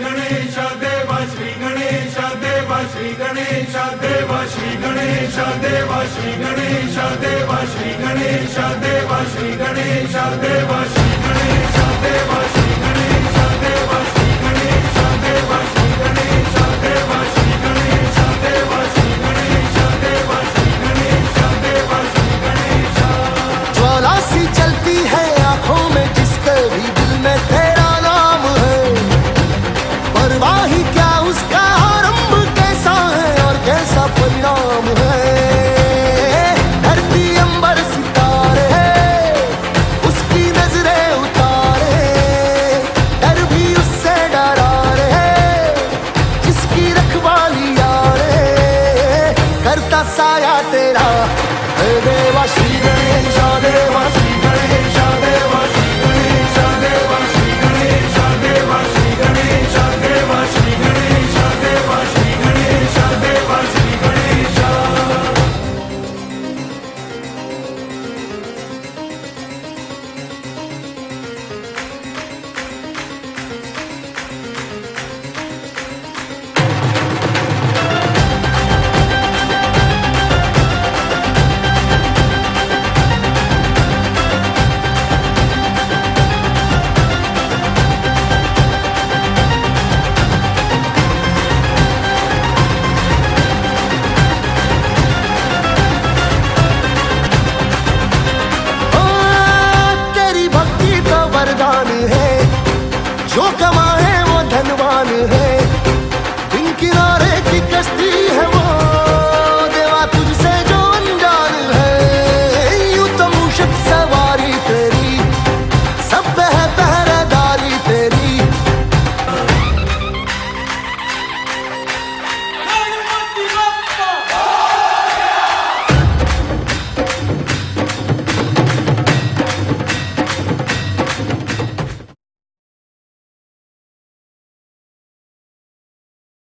गणेश देव भाषी गणेश शादे भाषी गणेश देव भाषी गणेश शादे भाषी गणेश देव भाषी गणेश शादे भाषी गणेश शादे परवाही क्या उसका आरंभ कैसा है और कैसा परिणाम है? धरती अंबर सितारे उसकी नज़रें उतारे डर भी उससे डरा रे जिसकी रखवाली यारे करता साया तेरा देवा श्री है। जो कमाए वो धनवान है।